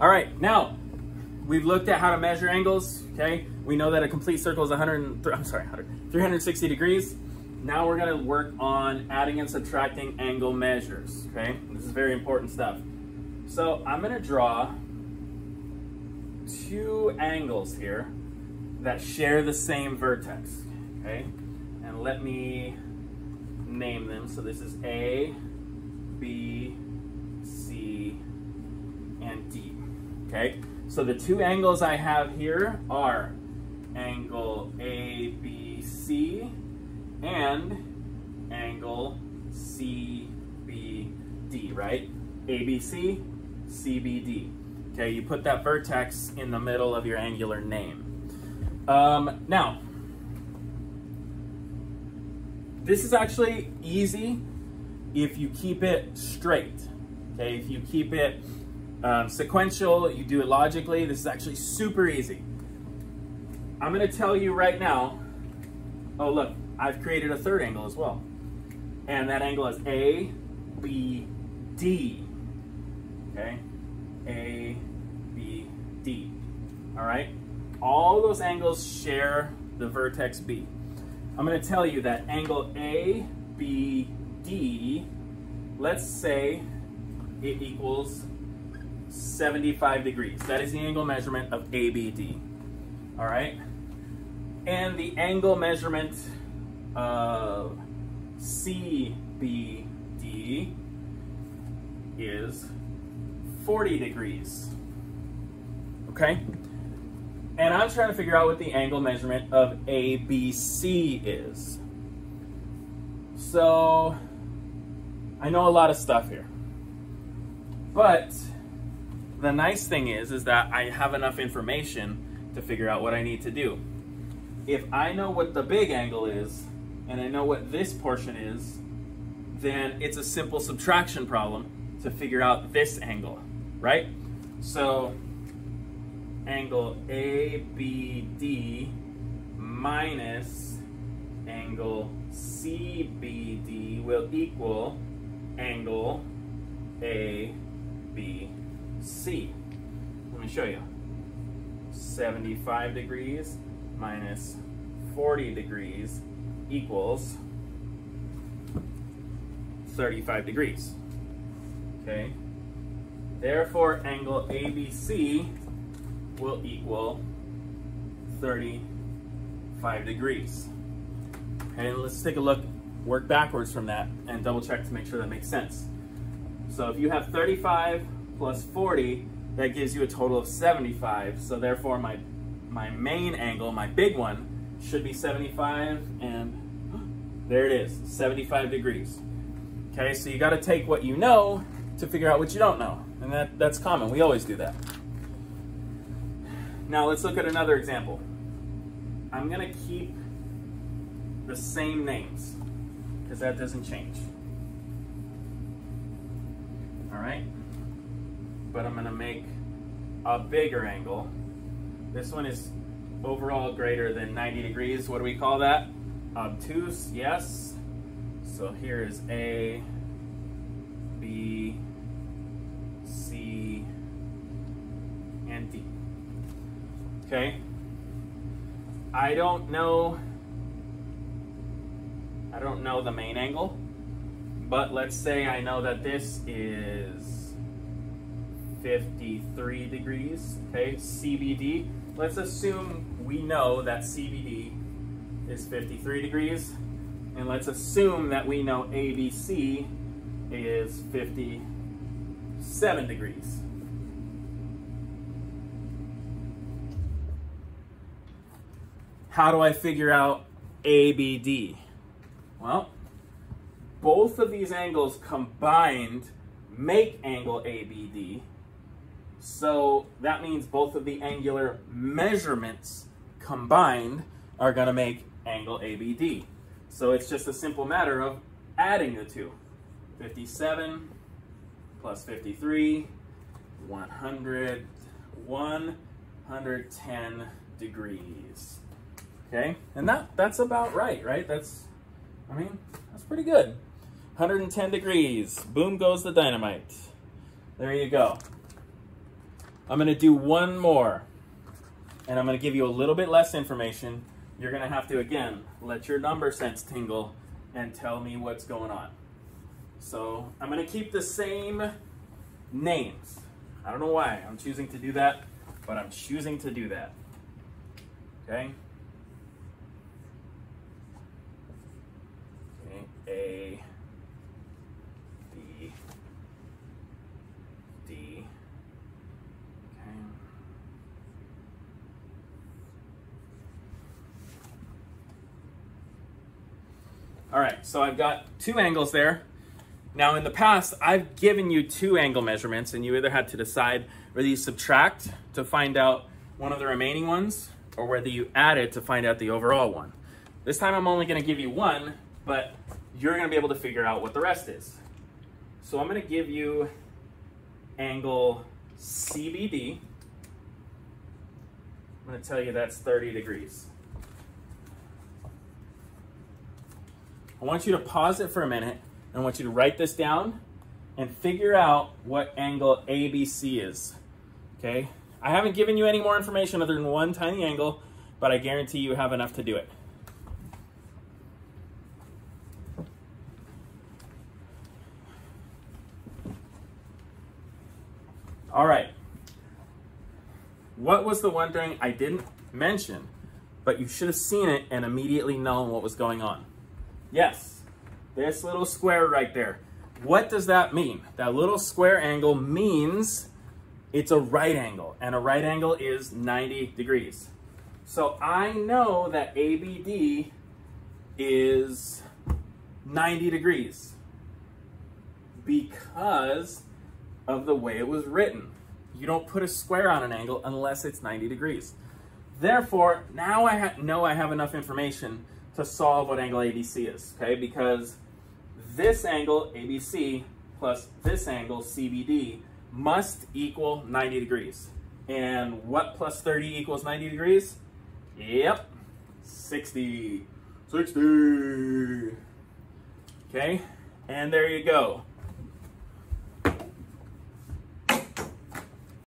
All right, now we've looked at how to measure angles, okay? We know that a complete circle is 100, I'm sorry, 100, 360 degrees. Now we're gonna work on adding and subtracting angle measures, okay? This is very important stuff. So I'm gonna draw two angles here that share the same vertex, okay? And let me name them. So this is A, B, okay? So the two angles I have here are angle ABC and angle CBD, right? ABC, CBD. Okay, you put that vertex in the middle of your angular name. Um, now, this is actually easy if you keep it straight. Okay, if you keep it um, sequential, you do it logically, this is actually super easy. I'm gonna tell you right now, oh look, I've created a third angle as well. And that angle is A, B, D. Okay, A, B, D. All right, all those angles share the vertex B. I'm gonna tell you that angle A, B, D, let's say it equals 75 degrees. That is the angle measurement of ABD. All right? And the angle measurement of CBD is 40 degrees. Okay? And I'm trying to figure out what the angle measurement of ABC is. So, I know a lot of stuff here. But the nice thing is, is that I have enough information to figure out what I need to do. If I know what the big angle is, and I know what this portion is, then it's a simple subtraction problem to figure out this angle, right? So angle ABD minus angle CBD will equal angle ABC. Let me show you. 75 degrees minus 40 degrees equals 35 degrees. Okay? Therefore, angle ABC will equal 35 degrees. Okay, let's take a look, work backwards from that, and double check to make sure that makes sense. So if you have 35 plus 40, that gives you a total of 75. So therefore, my, my main angle, my big one, should be 75, and there it is, 75 degrees. Okay, so you gotta take what you know to figure out what you don't know. And that, that's common, we always do that. Now let's look at another example. I'm gonna keep the same names, because that doesn't change. All right? But I'm gonna make a bigger angle. This one is overall greater than 90 degrees. What do we call that? Obtuse, yes. So here is A, B, C, and D. Okay? I don't know, I don't know the main angle, but let's say I know that this is 53 degrees, okay, CBD. Let's assume we know that CBD is 53 degrees, and let's assume that we know ABC is 57 degrees. How do I figure out ABD? Well, both of these angles combined make angle ABD. So that means both of the angular measurements combined are going to make angle ABD. So it's just a simple matter of adding the two. 57 plus 53, 100, 110 degrees. Okay, and that that's about right, right? That's, I mean, that's pretty good. 110 degrees. Boom goes the dynamite. There you go. I'm gonna do one more and I'm gonna give you a little bit less information. You're gonna have to, again, let your number sense tingle and tell me what's going on. So I'm gonna keep the same names. I don't know why I'm choosing to do that, but I'm choosing to do that. Okay? Okay, A, B, D, okay. All right, so I've got two angles there. Now in the past, I've given you two angle measurements and you either had to decide whether you subtract to find out one of the remaining ones or whether you add it to find out the overall one. This time I'm only gonna give you one, but you're gonna be able to figure out what the rest is. So I'm gonna give you angle CBD. I'm gonna tell you that's 30 degrees. I want you to pause it for a minute and I want you to write this down and figure out what angle ABC is. Okay? I haven't given you any more information other than one tiny angle, but I guarantee you have enough to do it. All right. What was the one thing I didn't mention, but you should have seen it and immediately known what was going on? Yes, this little square right there. What does that mean? That little square angle means it's a right angle, and a right angle is 90 degrees. So I know that ABD is 90 degrees because of the way it was written. You don't put a square on an angle unless it's 90 degrees. Therefore, now I know I have enough information to solve what angle ABC is, okay? Because this angle, ABC, plus this angle, CBD, must equal 90 degrees. And what plus 30 equals 90 degrees? Yep, 60. 60. Okay, and there you go.